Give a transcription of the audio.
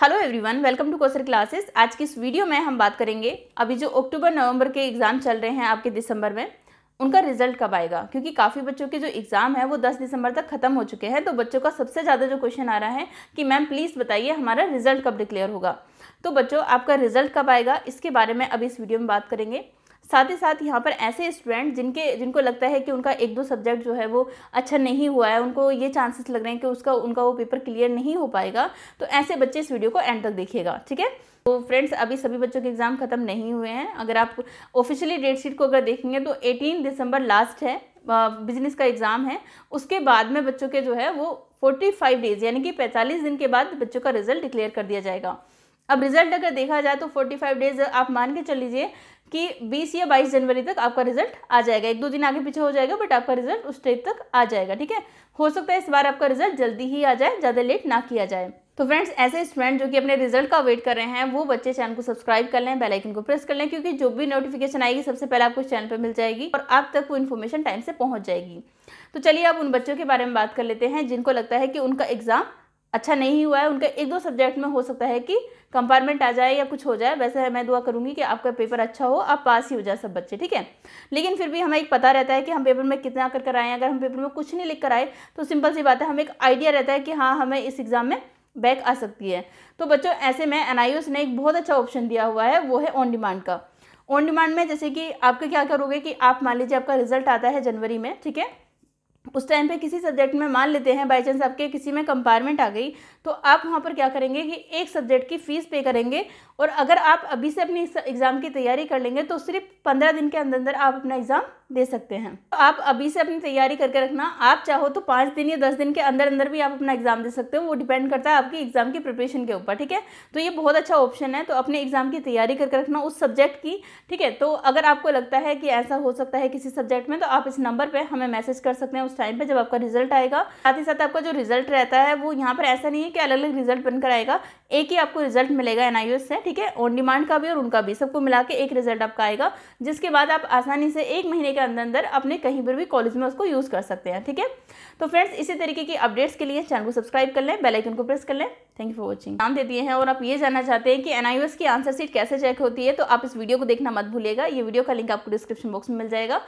Hello everyone welcome to Kausar classes आज की इस वीडियो में हम बात करेंगे, अभी जो अक्टूबर नवंबर के एग्ज़ाम चल रहे हैं आपके दिसंबर में, उनका रिज़ल्ट कब आएगा? क्योंकि काफ़ी बच्चों के जो एग्ज़ाम है वो 10 दिसंबर तक ख़त्म हो चुके हैं तो बच्चों का सबसे ज़्यादा जो क्वेश्चन आ रहा है कि मैम प्लीज़ बताइए हमारा रिज़ल्ट कब डिक्लेयर होगा। तो बच्चों, आपका रिज़ल्ट कब आएगा? इसके बारे में अभी इस वीडियो में बात करेंगे। साथ ही साथ यहाँ पर ऐसे स्टूडेंट जिनके, जिनको लगता है कि उनका एक दो सब्जेक्ट जो है वो अच्छा नहीं हुआ है, उनको ये चांसेस लग रहे हैं कि उसका, उनका वो पेपर क्लियर नहीं हो पाएगा तो ऐसे बच्चे इस वीडियो को एंड तक देखिएगा, ठीक है? तो फ्रेंड्स अभी सभी बच्चों के एग्ज़ाम खत्म नहीं हुए हैं। अगर आप ऑफिशियली डेट शीट को अगर देखेंगे तो एटीन दिसंबर लास्ट है बिज़नेस का एग्ज़ाम है। उसके बाद में बच्चों के जो है वो फोर्टी फाइव डेज़ यानी कि पैंतालीस दिन के बाद बच्चों का रिज़ल्ट डिक्लेयर कर दिया जाएगा। अब रिज़ल्ट अगर देखा जाए तो फोर्टी फाइव डेज़ आप मान के चल लीजिए कि 20 या 22 जनवरी तक आपका रिज़ल्ट आ जाएगा। एक दो दिन आगे पीछे हो जाएगा बट आपका रिज़ल्ट उस डेट तक आ जाएगा, ठीक है? हो सकता है इस बार आपका रिज़ल्ट जल्दी ही आ जाए, ज़्यादा लेट ना किया जाए। तो फ्रेंड्स ऐसे स्टूडेंट जो कि अपने रिज़ल्ट का वेट कर रहे हैं, वो बच्चे चैनल को सब्सक्राइब कर लें बेल आइकन को प्रेस कर लें, क्योंकि जो भी नोटिफिकेशन आएगी, सबसे पहले आपको चैनल पर मिल जाएगी और आप तक वो इन्फॉर्मेशन टाइम से पहुँच जाएगी। तो चलिए अब उन बच्चों के बारे में बात कर लेते हैं, जिनको लगता है कि उनका एग्ज़ाम अच्छा नहीं हुआ है, उनका एक दो सब्जेक्ट में हो सकता है कि कंपार्टमेंट आ जाए या कुछ हो जाए, वैसे मैं दुआ करूँगी कि आपका पेपर अच्छा हो, आप पास ही हो जाए सब बच्चे, ठीक है? लेकिन फिर भी हमें एक पता रहता है कि हम पेपर में कितना कर कर आए अगर हम पेपर में कुछ नहीं लिख कर आए तो सिंपल सी बात है, हमें एक आइडिया रहता है कि हाँ हमें इस एग्ज़ाम में बैक आ सकती है। तो बच्चों, ऐसे में एन ने एक बहुत अच्छा ऑप्शन दिया हुआ है, वो है ऑन डिमांड का। ऑन डिमांड में जैसे कि आपके क्या करोगे कि आप मान लीजिए आपका रिज़ल्ट आता है जनवरी में, ठीक है? उस टाइम पे किसी सब्जेक्ट में मान लेते हैं बाई चांस आपके किसी में कंपार्टमेंट आ गई तो आप वहाँ पर क्या करेंगे कि एक सब्जेक्ट की फ़ीस पे करेंगे और अगर आप अभी से अपनी एग्ज़ाम की तैयारी कर लेंगे तो सिर्फ़ पंद्रह दिन के अंदर अंदर आप अपना एग्ज़ाम दे सकते हैं। तो आप अभी से अपनी तैयारी करके रखना, आप चाहो तो पाँच दिन या दस दिन के अंदर अंदर भी आप अपना एग्ज़ाम दे सकते हो, वो डिपेंड करता है आपकी एग्ज़ाम की प्रिपरेशन के ऊपर, ठीक है? तो ये बहुत अच्छा ऑप्शन है तो अपने एग्ज़ाम की तैयारी करके रखना उस सब्जेक्ट की, ठीक है? तो अगर आपको लगता है कि ऐसा हो सकता है किसी सब्जेक्ट में तो आप इस नंबर पर हमें मैसेज कर सकते हैं उस टाइम पर जब आपका रिज़ल्ट आएगा, साथ ही साथ आपका जो रिज़ल्ट रहता है, वो यहाँ पर ऐसा नहीं है कि अलग अलग रिज़ल्ट बनकर आएगा। एक ही आपको रिज़ल्ट मिलेगा एन से, ठीक है? ऑन डिमांड का भी और उनका भी, सबको मिला के एक रिज़ल्ट आपका आएगा, जिसके बाद आप आसानी से एक महीने के अंदर अंदर अपने कहीं पर भी कॉलेज में उसको यूज़ कर सकते हैं, ठीक है? तो फ्रेंड्स इसी तरीके की अपडेट्स के लिए चैनल को सब्सक्राइब कर लें बेल आइकन को प्रेस कर लें। थैंक यू फॉर वॉचिंग नाम दे दिए हैं और आप ये जानना चाहते हैं कि एन की आंसर सीट कैसे चेक होती है तो आप इस वीडियो को देखना मत भूलिएगा। ये वीडियो का लिंक आपको डिस्क्रिप्शन बॉक्स में मिल जाएगा।